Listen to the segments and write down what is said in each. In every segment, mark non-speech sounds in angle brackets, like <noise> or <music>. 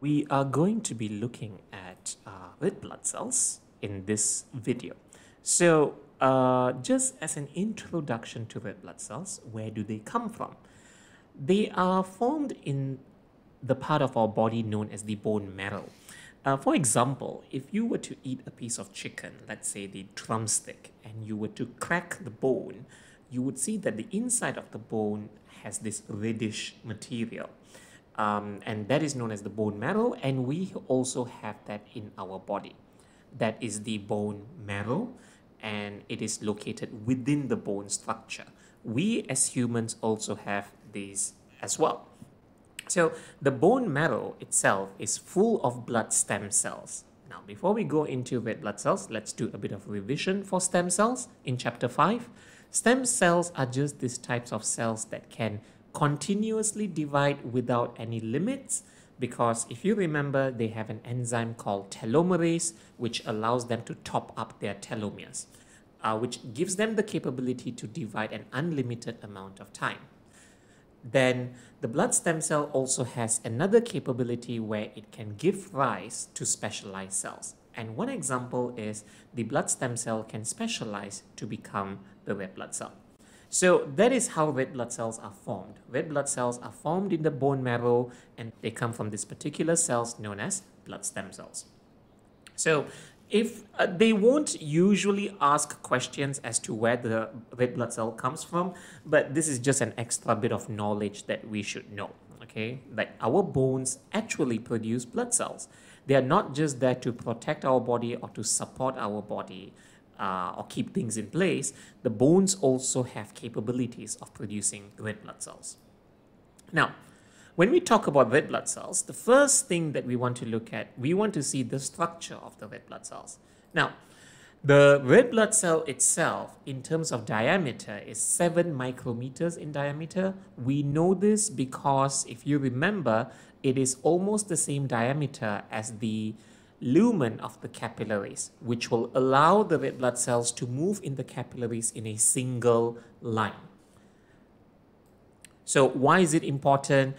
We are going to be looking at uh, red blood cells in this video. So uh, just as an introduction to red blood cells, where do they come from? They are formed in the part of our body known as the bone marrow. Uh, for example, if you were to eat a piece of chicken, let's say the drumstick, and you were to crack the bone, you would see that the inside of the bone has this reddish material. Um, and that is known as the bone marrow, and we also have that in our body. That is the bone marrow, and it is located within the bone structure. We as humans also have these as well. So the bone marrow itself is full of blood stem cells. Now, before we go into red blood cells, let's do a bit of revision for stem cells in chapter 5. Stem cells are just these types of cells that can continuously divide without any limits because if you remember, they have an enzyme called telomerase, which allows them to top up their telomeres, uh, which gives them the capability to divide an unlimited amount of time then the blood stem cell also has another capability where it can give rise to specialized cells. And one example is the blood stem cell can specialize to become the red blood cell. So that is how red blood cells are formed. Red blood cells are formed in the bone marrow and they come from these particular cells known as blood stem cells. So if uh, they won't usually ask questions as to where the red blood cell comes from, but this is just an extra bit of knowledge that we should know. Okay, like our bones actually produce blood cells. They are not just there to protect our body or to support our body uh, or keep things in place. The bones also have capabilities of producing red blood cells. Now, when we talk about red blood cells, the first thing that we want to look at, we want to see the structure of the red blood cells. Now, the red blood cell itself, in terms of diameter, is 7 micrometers in diameter. We know this because if you remember, it is almost the same diameter as the lumen of the capillaries, which will allow the red blood cells to move in the capillaries in a single line. So why is it important?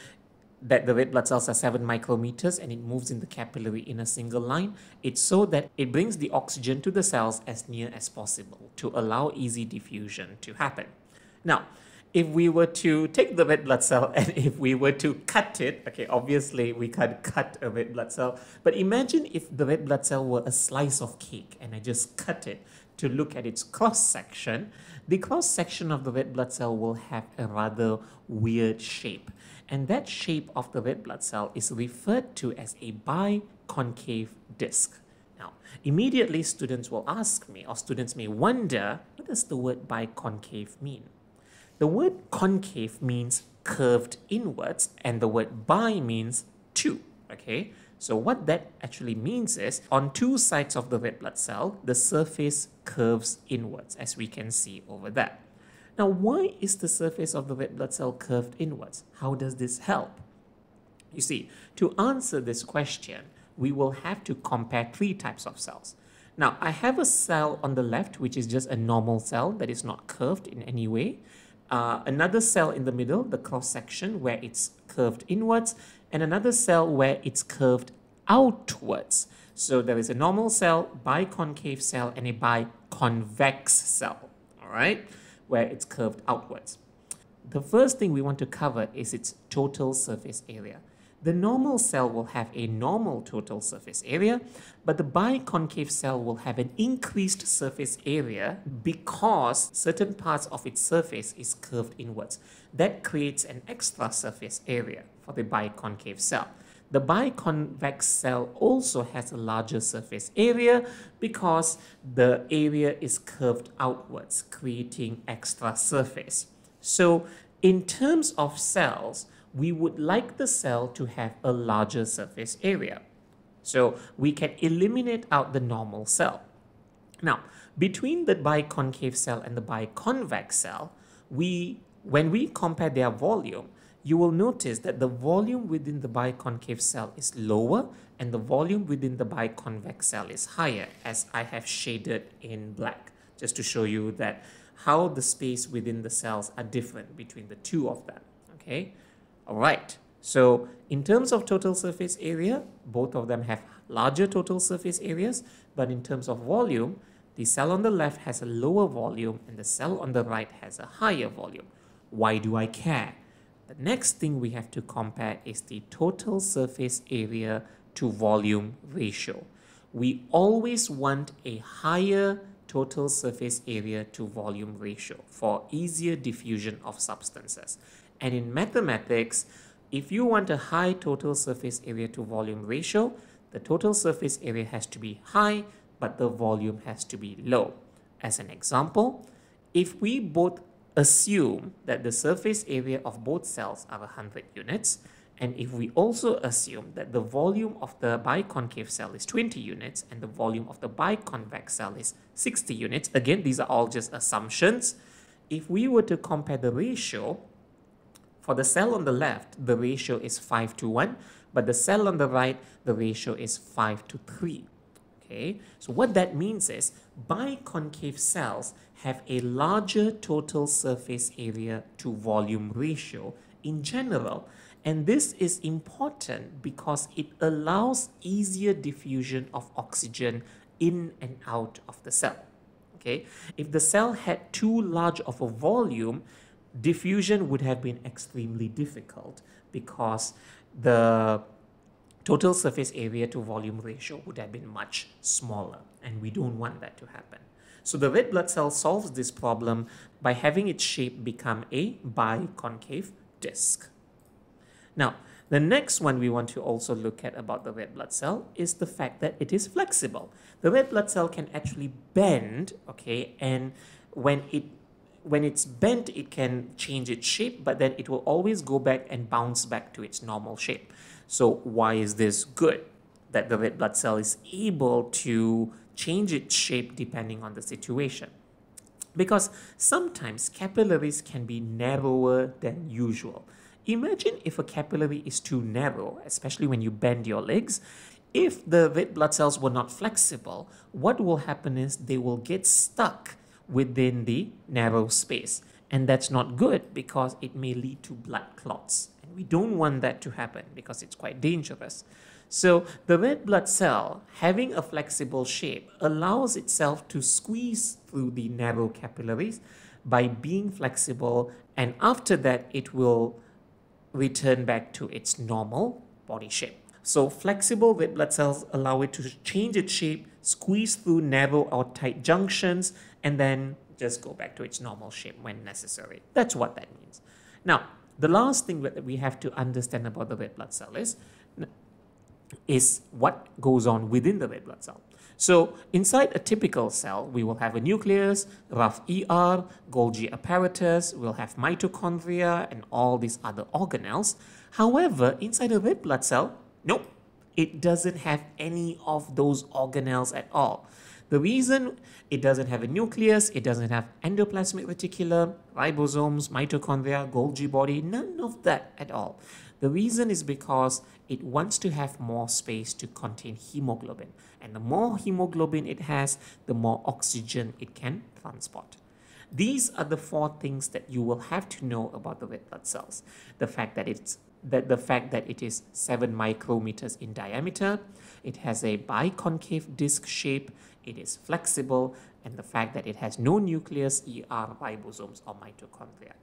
that the red blood cells are 7 micrometers and it moves in the capillary in a single line. It's so that it brings the oxygen to the cells as near as possible to allow easy diffusion to happen. Now, if we were to take the red blood cell <laughs> and if we were to cut it, okay, obviously we can't cut a red blood cell, but imagine if the red blood cell were a slice of cake and I just cut it to look at its cross section, the cross section of the red blood cell will have a rather weird shape. And that shape of the red blood cell is referred to as a biconcave disc. Now, immediately students will ask me, or students may wonder, what does the word biconcave mean? The word concave means curved inwards, and the word bi means two. Okay, so what that actually means is on two sides of the red blood cell, the surface curves inwards, as we can see over there. Now, why is the surface of the red blood cell curved inwards? How does this help? You see, to answer this question, we will have to compare three types of cells. Now, I have a cell on the left, which is just a normal cell that is not curved in any way. Uh, another cell in the middle, the cross section, where it's curved inwards, and another cell where it's curved outwards. So there is a normal cell, biconcave cell, and a biconvex cell. All right where it's curved outwards. The first thing we want to cover is its total surface area. The normal cell will have a normal total surface area, but the biconcave cell will have an increased surface area because certain parts of its surface is curved inwards. That creates an extra surface area for the biconcave cell. The biconvex cell also has a larger surface area because the area is curved outwards, creating extra surface. So in terms of cells, we would like the cell to have a larger surface area. So we can eliminate out the normal cell. Now, between the biconcave cell and the biconvex cell, we, when we compare their volume, you will notice that the volume within the biconcave cell is lower and the volume within the biconvex cell is higher as I have shaded in black just to show you that how the space within the cells are different between the two of them okay all right So in terms of total surface area, both of them have larger total surface areas, but in terms of volume, the cell on the left has a lower volume and the cell on the right has a higher volume. Why do I care? The next thing we have to compare is the total surface area to volume ratio. We always want a higher total surface area to volume ratio for easier diffusion of substances. And in mathematics, if you want a high total surface area to volume ratio, the total surface area has to be high, but the volume has to be low. As an example, if we both assume that the surface area of both cells are 100 units, and if we also assume that the volume of the biconcave cell is 20 units and the volume of the biconvex cell is 60 units, again, these are all just assumptions. If we were to compare the ratio, for the cell on the left, the ratio is 5 to 1, but the cell on the right, the ratio is 5 to 3. Okay, so what that means is biconcave cells have a larger total surface area to volume ratio in general. And this is important because it allows easier diffusion of oxygen in and out of the cell. Okay, if the cell had too large of a volume, diffusion would have been extremely difficult because the total surface area to volume ratio would have been much smaller and we don't want that to happen. So the red blood cell solves this problem by having its shape become a biconcave disc. Now, the next one we want to also look at about the red blood cell is the fact that it is flexible. The red blood cell can actually bend, okay, and when it when it's bent, it can change its shape, but then it will always go back and bounce back to its normal shape. So why is this good? That the red blood cell is able to change its shape depending on the situation. Because sometimes capillaries can be narrower than usual. Imagine if a capillary is too narrow, especially when you bend your legs. If the red blood cells were not flexible, what will happen is they will get stuck within the narrow space. And that's not good because it may lead to blood clots. And we don't want that to happen because it's quite dangerous. So the red blood cell, having a flexible shape, allows itself to squeeze through the narrow capillaries by being flexible and after that it will return back to its normal body shape. So flexible red blood cells allow it to change its shape, squeeze through narrow or tight junctions, and then just go back to its normal shape when necessary. That's what that means. Now, the last thing that we have to understand about the red blood cell is, is what goes on within the red blood cell. So inside a typical cell, we will have a nucleus, rough ER, Golgi apparatus, we'll have mitochondria and all these other organelles. However, inside a red blood cell, nope, it doesn't have any of those organelles at all. The reason it doesn't have a nucleus, it doesn't have endoplasmic reticulum, ribosomes, mitochondria, Golgi body, none of that at all. The reason is because it wants to have more space to contain hemoglobin. And the more hemoglobin it has, the more oxygen it can transport. These are the four things that you will have to know about the red blood cells. The fact that it's that the fact that it is 7 micrometers in diameter, it has a biconcave disc shape, it is flexible, and the fact that it has no nucleus, ER, ribosomes, or mitochondria.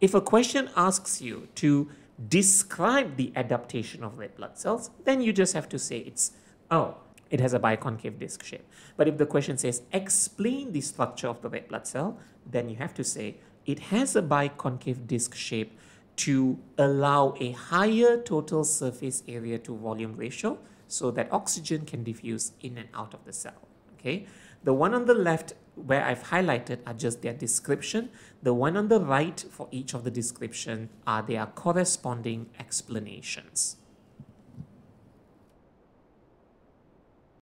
If a question asks you to describe the adaptation of red blood cells, then you just have to say it's, oh, it has a biconcave disc shape. But if the question says explain the structure of the red blood cell, then you have to say it has a biconcave disc shape to allow a higher total surface area to volume ratio so that oxygen can diffuse in and out of the cell okay? The one on the left where I've highlighted are just their description. The one on the right for each of the description are their corresponding explanations